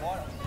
water.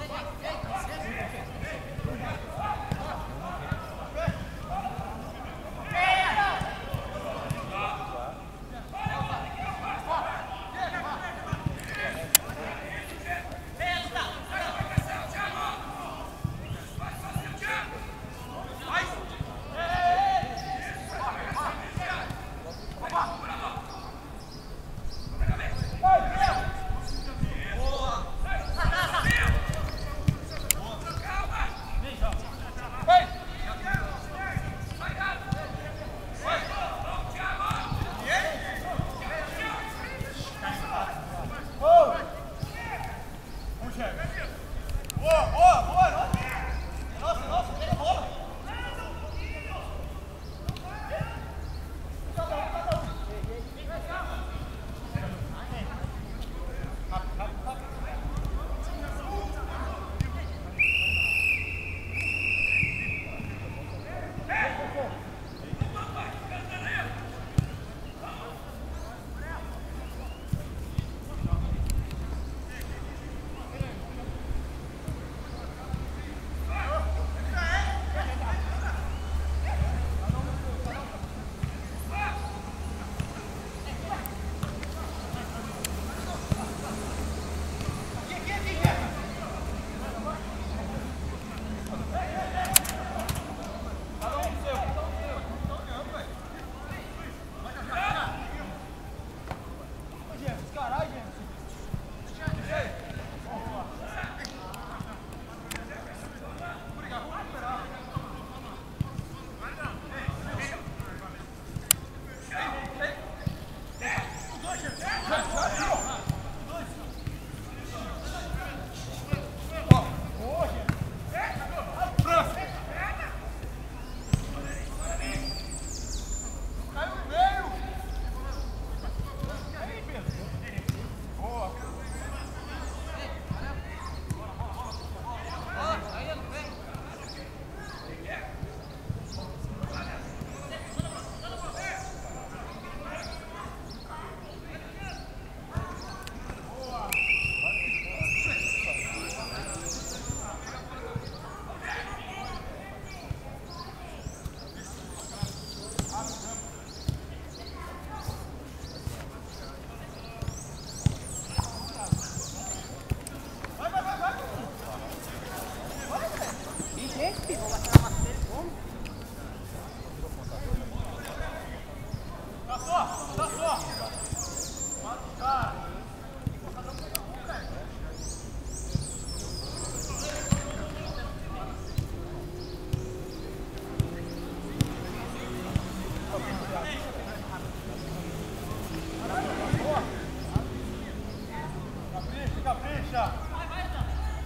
Weiter!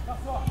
Nach vor!